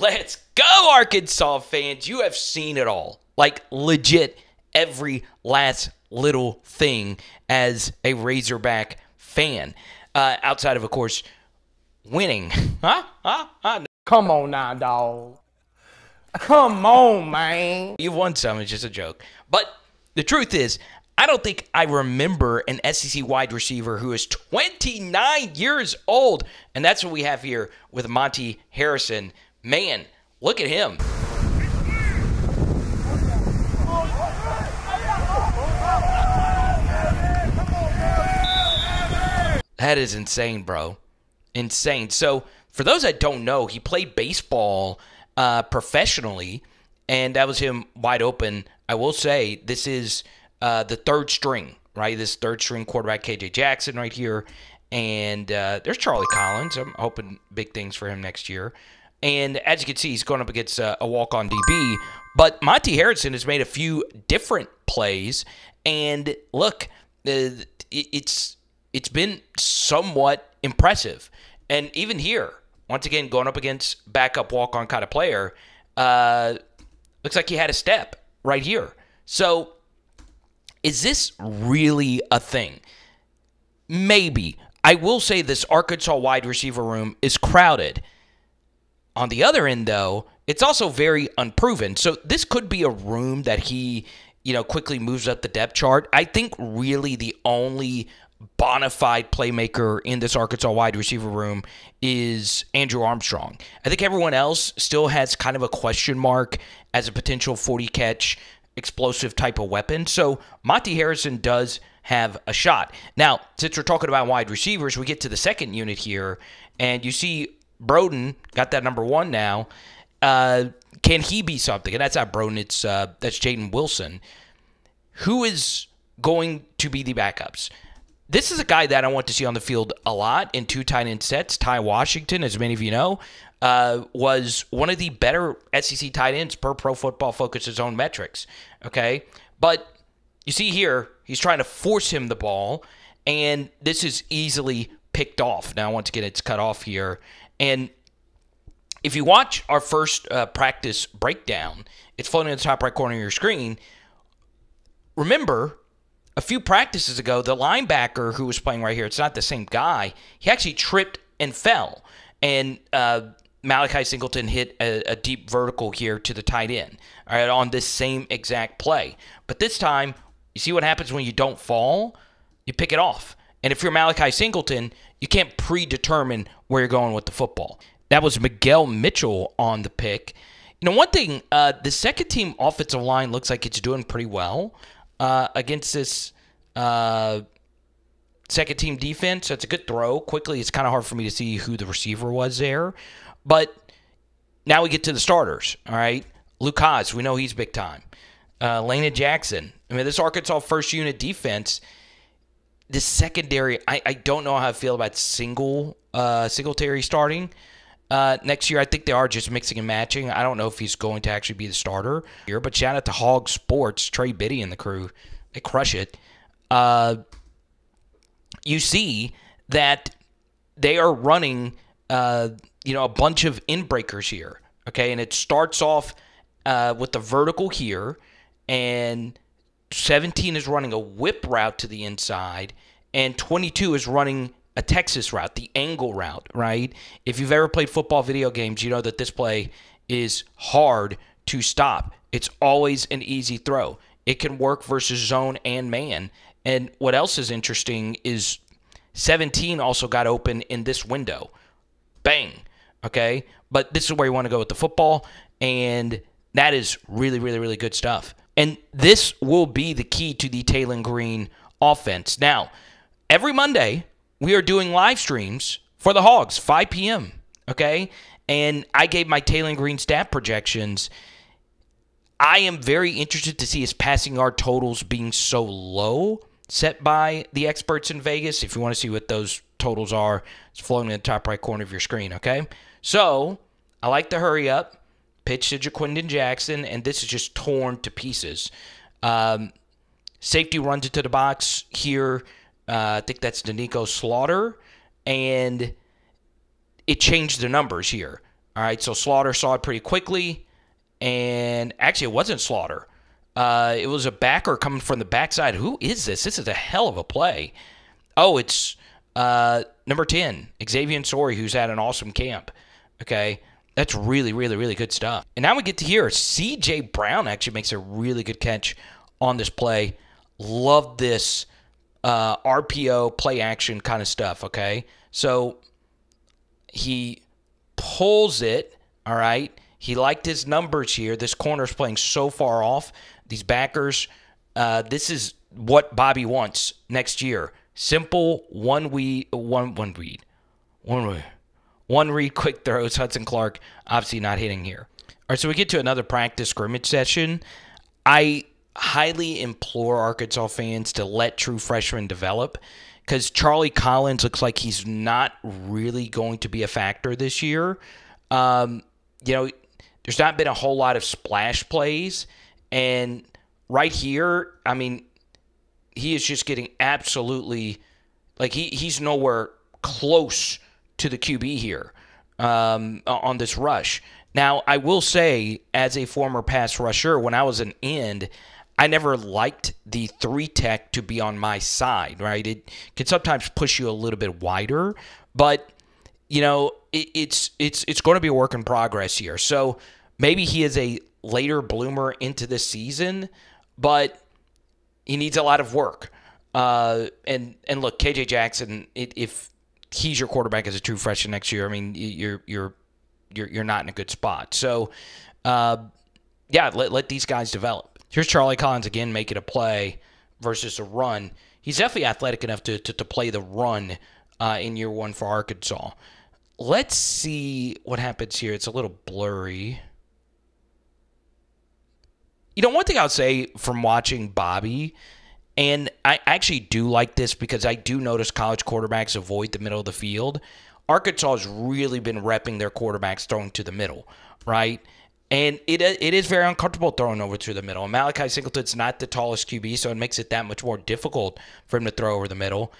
Let's go, Arkansas fans. You have seen it all. Like, legit, every last little thing as a Razorback fan. Uh, outside of, of course, winning. Huh? Huh? Huh? Come on now, dog. Come on, man. You've won some. It's just a joke. But the truth is, I don't think I remember an SEC wide receiver who is 29 years old. And that's what we have here with Monte Harrison. Man, look at him. That is insane, bro. Insane. So, for those that don't know, he played baseball uh, professionally, and that was him wide open. I will say this is uh, the third string, right? This third string quarterback, KJ Jackson, right here. And uh, there's Charlie Collins. I'm hoping big things for him next year. And as you can see, he's going up against uh, a walk on DB. But Monte Harrison has made a few different plays. And look, uh, it's it's been somewhat impressive. And even here, once again, going up against backup walk on kind of player, uh, looks like he had a step right here. So, is this really a thing? Maybe. I will say this Arkansas wide receiver room is crowded. On the other end, though, it's also very unproven. So, this could be a room that he, you know, quickly moves up the depth chart. I think really the only bona fide playmaker in this Arkansas wide receiver room is Andrew Armstrong. I think everyone else still has kind of a question mark as a potential 40 catch explosive type of weapon. So Monte Harrison does have a shot. Now, since we're talking about wide receivers, we get to the second unit here, and you see Broden got that number one now. Uh, can he be something? And that's not Broden. It's uh, that's Jaden Wilson. Who is going to be the backups? This is a guy that I want to see on the field a lot in two tight end sets. Ty Washington, as many of you know, uh, was one of the better SEC tight ends per Pro Football Focus's own metrics. Okay, but you see here, he's trying to force him the ball, and this is easily picked off. Now, once again, it's cut off here, and if you watch our first uh, practice breakdown, it's floating in the top right corner of your screen. Remember, a few practices ago, the linebacker who was playing right here, it's not the same guy, he actually tripped and fell. And uh, Malachi Singleton hit a, a, deep vertical here to the tight end, all right, on this same exact play. But this time, you see what happens when you don't fall? You pick it off. And if you're Malachi Singleton, you can't predetermine where you're going with the football. That was Miguel Mitchell on the pick. You know, one thing, uh, the second team offensive line looks like it's doing pretty well uh, against this uh, second team defense. So it's a good throw. Quickly, it's kind of hard for me to see who the receiver was there. But now we get to the starters. All right. Lucas, we know he's big time. Uh, Lena Jackson. I mean, this Arkansas first unit defense, this secondary, I, I don't know how I feel about single uh, Singletary starting. Uh, next year, I think they are just mixing and matching. I don't know if he's going to actually be the starter here, but shout out to Hog Sports, Trey Biddy and the crew. They crush it. Uh, you see that they are running, uh, you know, a bunch of inbreakers here. Okay, and it starts off uh, with the vertical here, and 17 is running a whip route to the inside, and 22 is running a Texas route, the angle route, right? If you've ever played football video games, you know that this play is hard to stop. It's always an easy throw. It can work versus zone and man. And what else is interesting is 17 also got open in this window. Bang. Okay. But this is where you want to go with the football. And that is really, really, really good stuff. And this will be the key to the Taylen Green offense. Now, every Monday, we are doing live streams for the Hogs, 5 p.m. Okay. And I gave my Taylen Green stat projections. I am very interested to see his passing yard totals being so low set by the experts in Vegas. If you want to see what those totals are, it's floating in the top right corner of your screen, okay? So I like to hurry up, pitch to Ja'Quinden Jackson, and this is just torn to pieces. Um, safety runs into the box here. Uh, I think that's Doneiko Slaughter, and it changed the numbers here. All right, so Slaughter saw it pretty quickly, and actually, it wasn't Slaughter. Uh, it was a backer coming from the backside. Who is this? This is a hell of a play. Oh, it's uh, number 10, Xavian Sorey, who's had an awesome camp. Okay. That's really, really, really good stuff. And now we get to hear CJ Brown actually makes a really good catch on this play. Love this uh, RPO play action kind of stuff. Okay. So he pulls it. All right. He liked his numbers here. This corner is playing so far off. These backers. Uh, this is what Bobby wants next year. Simple one weed, one one read, one read, one read, quick throws. Hudson Clark obviously not hitting here. All right, so we get to another practice scrimmage session. I highly implore Arkansas fans to let true freshmen develop because Charlie Collins looks like he's not really going to be a factor this year. Um, you know, there's not been a whole lot of splash plays. And right here, I mean, he is just getting absolutely like he, he's nowhere close to the QB here um, on this rush. Now, I will say, as a former pass rusher, when I was an end, I never liked the three tech to be on my side, right? It can sometimes push you a little bit wider, but you know, it, it's it's it's going to be a work in progress here. So maybe he is a later bloomer into the season, but he needs a lot of work. Uh, and and look, KJ Jackson, it, if he's your quarterback as a true freshman next year, I mean, you're you're you're you're not in a good spot. So, uh, yeah, let let these guys develop. Here's Charlie Collins again making a play versus a run. He's definitely athletic enough to to, to play the run uh, in year one for Arkansas. Let's see what happens here. It's a little blurry. You know, one thing I'll say from watching Bobby, and I actually do like this because I do notice college quarterbacks avoid the middle of the field. Arkansas has really been repping their quarterbacks throwing to the middle, right? And it it is very uncomfortable throwing over to the middle. And Malachi Singleton's not the tallest QB, so it makes it that much more difficult for him to throw over the middle.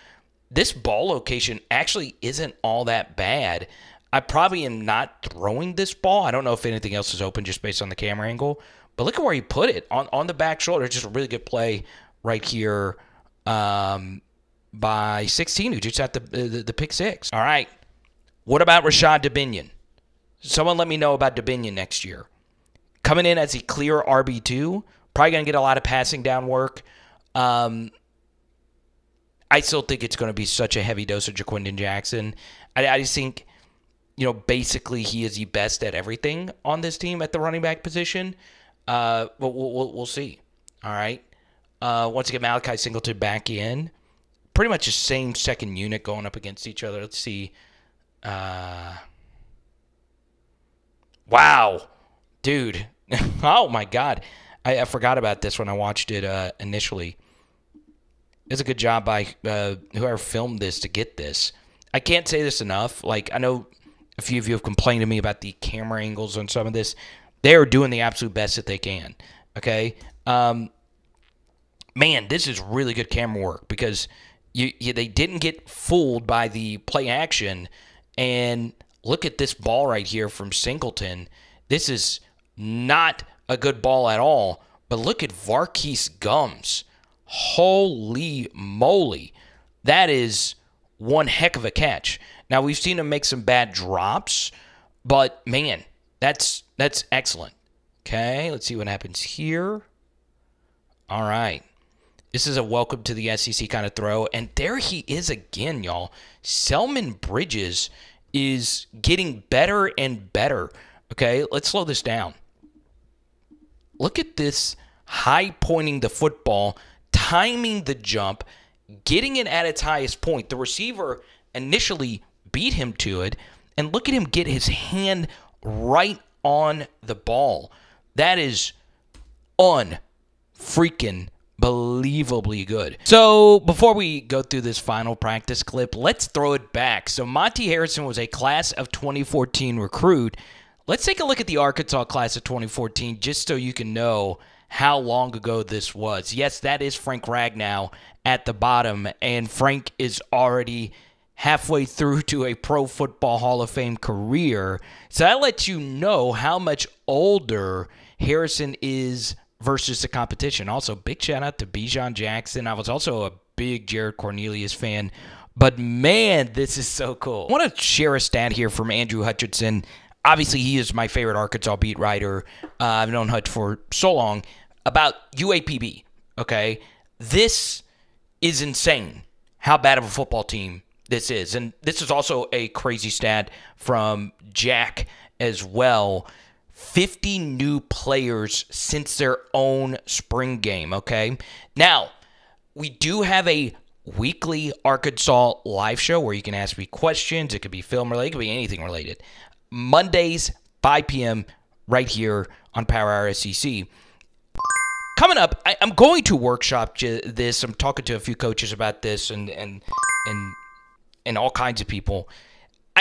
This ball location actually isn't all that bad. I probably am not throwing this ball. I don't know if anything else is open just based on the camera angle. But look at where he put it on, on the back shoulder. It's Just a really good play right here um, by 16, who just had the, the, the pick six. All right. What about Rashod Dubinion? Someone let me know about Dubinion next year. Coming in as a clear RB2, probably going to get a lot of passing down work. Um, I still think it's going to be such a heavy dose of Ja'Quinden Jackson. I, I just think, you know, basically he is the best at everything on this team at the running back position. Uh, but we'll, we'll, we'll see. All right. Uh, once again, Malachi Singleton back in. Pretty much the same second unit going up against each other. Let's see. Uh, wow. Dude. oh, my God. I, I, forgot about this when I watched it uh, initially. It's a good job by uh, whoever filmed this to get this. I can't say this enough. Like, I know a few of you have complained to me about the camera angles on some of this they are doing the absolute best that they can. Okay. Um, man, this is really good camera work because you, you, they didn't get fooled by the play action. And look at this ball right here from Singleton. This is not a good ball at all. But look at Var'Keyes Gumms. Holy moly. That is one heck of a catch. Now, we've seen him make some bad drops, but man, that's that's excellent. Okay, let's see what happens here. All right. This is a welcome to the SEC kind of throw. And there he is again, y'all. Selman Bridges is getting better and better. Okay, let's slow this down. Look at this high pointing the football, timing the jump, getting it at its highest point. The receiver initially beat him to it. And look at him get his hand right on the ball. That is unfreaking believably good. So before we go through this final practice clip, let's throw it back. So Monte Harrison was a class of 2014 recruit. Let's take a look at the Arkansas class of 2014 just so you can know how long ago this was. Yes, that is Frank Ragnow at the bottom, and Frank is already halfway through to a Pro Football Hall of Fame career. So that lets you know how much older Harrison is versus the competition. Also, big shout out to Bijan Jackson. I was also a big Jared Cornelius fan. But man, this is so cool. I want to share a stat here from Andrew Hutchinson. Obviously, he is my favorite Arkansas beat writer. Uh, I've known Hutch for so long about UAPB. Okay, this is insane. How bad of a football team this is, and this is also a crazy stat from Jack as well. 50 new players since their own spring game. Okay, now we do have a weekly Arkansas live show where you can ask me questions. It could be film related, it could be anything related. Mondays, 5 p.m., right here on Power SEC. Coming up, I, am going to workshop this. I'm talking to a few coaches about this and and and and all kinds of people.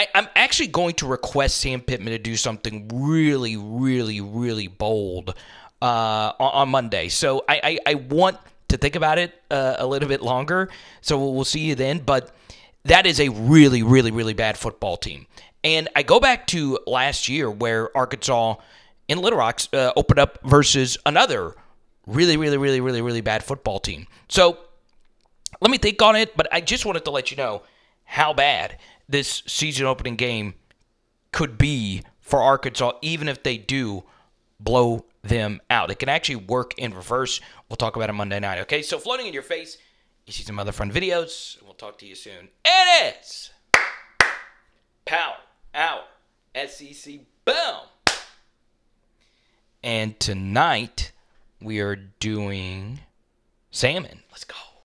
I, am actually going to request Sam Pittman to do something really, really, really bold uh, on, on, Monday. So I, I, I, want to think about it uh, a little bit longer. So we'll, we'll see you then. But that is a really, really, really bad football team. And I go back to last year where Arkansas in Little Rock uh, opened up versus another really, really, really, really, really bad football team. So let me think on it, but I just wanted to let you know how bad this season opening game could be for Arkansas, even if they do blow them out. It can actually work in reverse. We'll talk about it Monday night. Okay, so floating in your face, you see some other fun videos. And we'll talk to you soon. It is Power Hour SEC. Boom. And tonight we are doing salmon. Let's go.